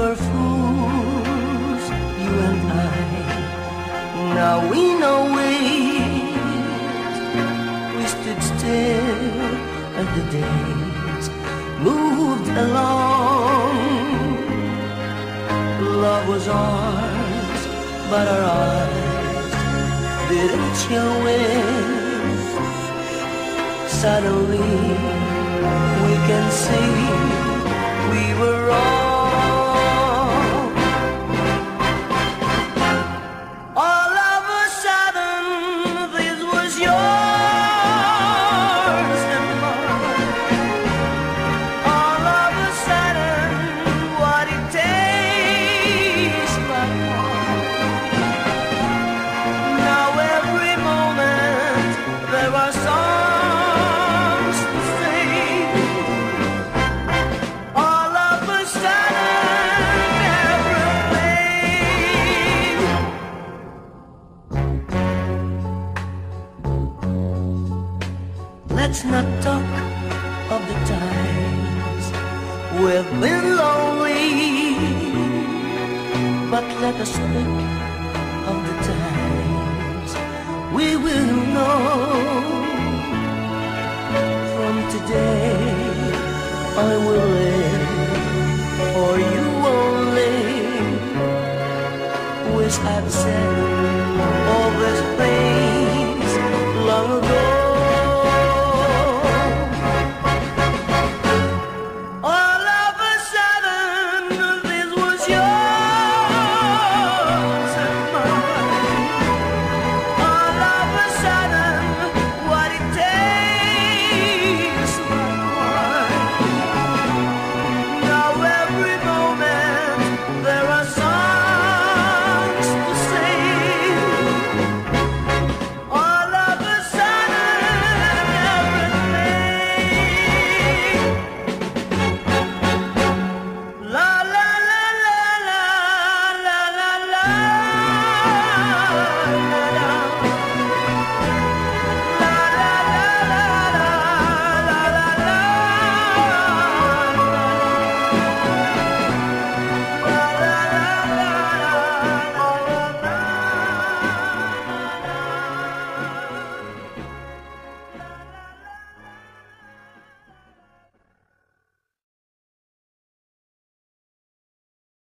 were fools, you and I. Now we know it. We stood still and the days moved along. Love was ours, but our eyes didn't show it. Suddenly we can see Let's not talk of the times we've been lonely, but let us think of the times we will know. From today, I will